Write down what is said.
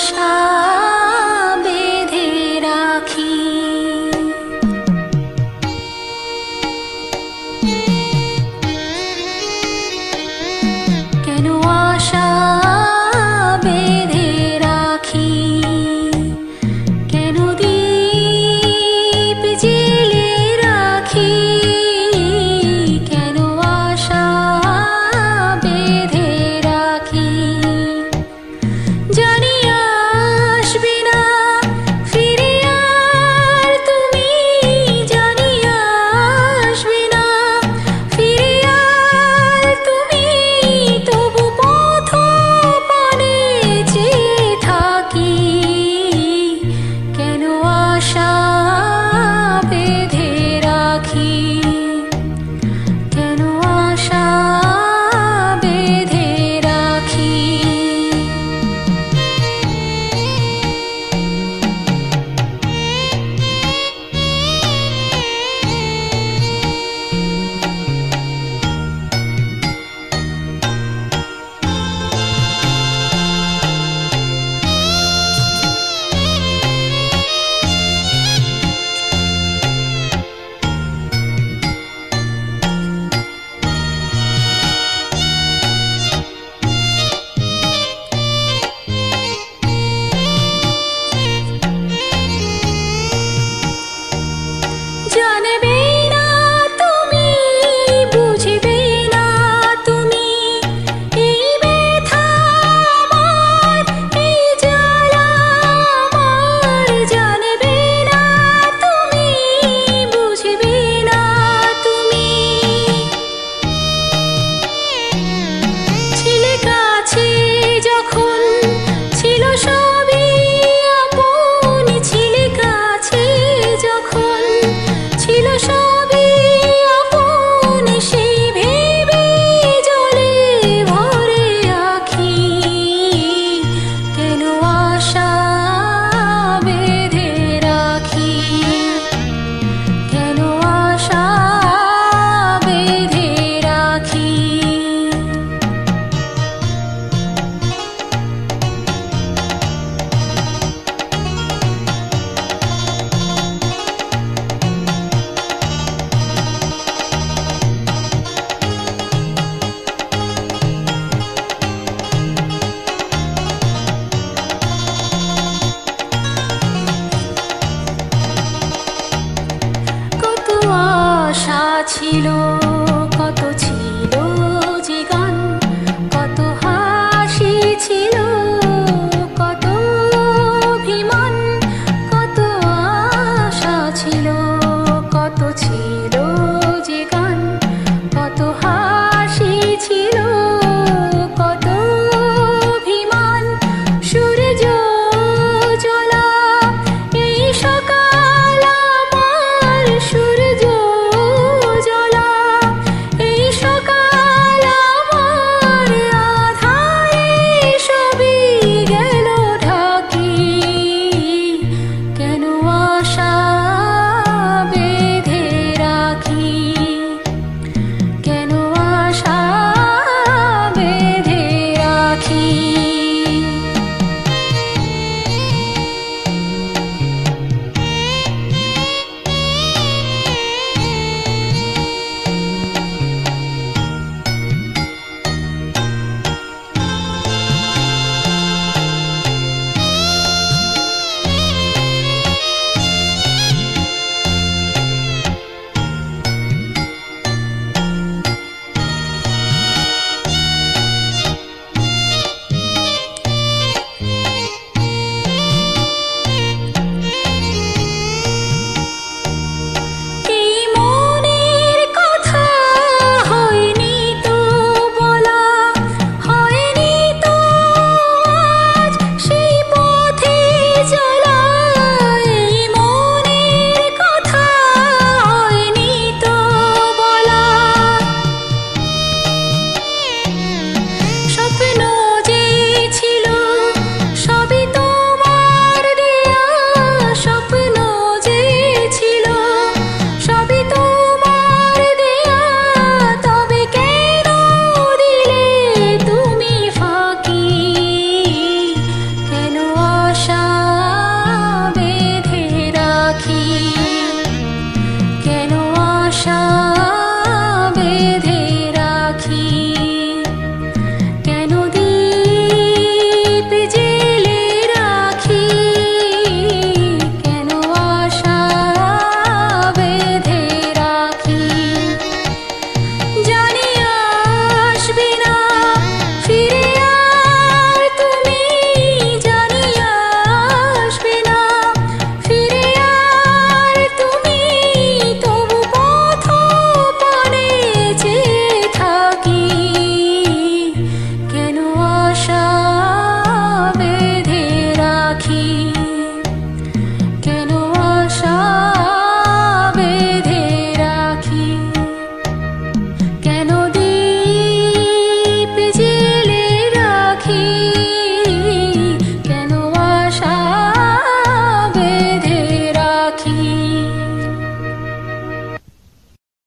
沙 আশা ছিল কত ছিল